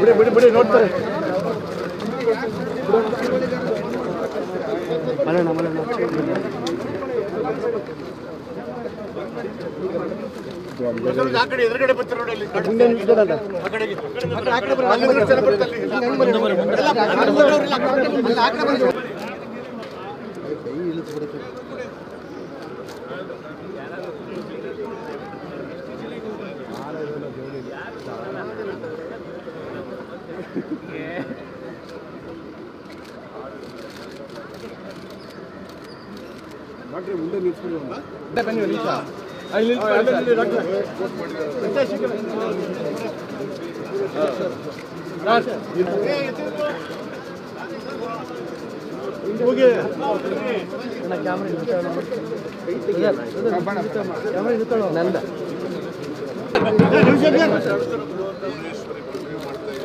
ಬಿಡಿ ಬಿಡಿ ಬಿಡಿ ನೋಡ್ತಾರೆ ಮಲಣ ಮಲಣ ಕಡೆ ಎದುರುಗಡೆ ಬರ್ತಾರೆ ನೋಡಿ ಅಲ್ಲಿ ಆ ನಿಲ್ಸ್ಕೊಳಲ್ಲ. ಆ ಕಡೆಗೆ ಅಲ್ಲಿ ಜನ ಬರ್ತಾರೆ ಅಲ್ಲಿ. ಬನ್ನಿ ಒಂದು ನಿಮಿಷ. ಅಲ್ಲಿ ನಿಲ್ಸ್ಕೊಳ್ಳಿ ಸರ್. ಸರ್. ಹೋಗಿ ನಂದ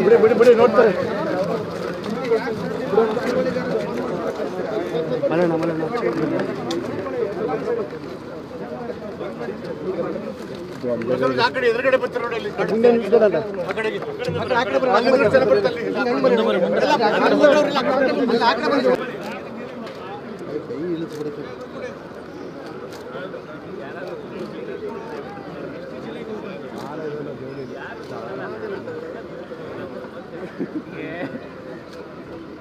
ಬಿಡಿ ಬಿಡಿ ಬಿಡಿ ನೋಡ್ತಾರೆ ಮಲಣ ಮಲಣ ಕಡೆ ಕಡೆಗೆ ಅಲ್ಲಿ ಜನ ಬರ್ತಾರೆ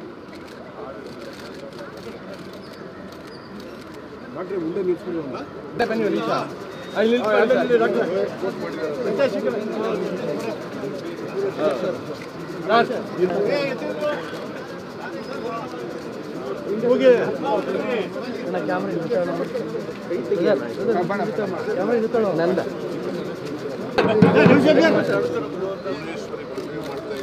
ಅಲ್ಲಿ. ಬನ್ನಿ ಒಂದು ನಿಮಿಷ. ಅಲ್ಲಿ ನಿಲ್ಸ್ಕೊಳ್ಳಿ ಸರ್. ಸರ್. ಹೋಗಿ ನಂದ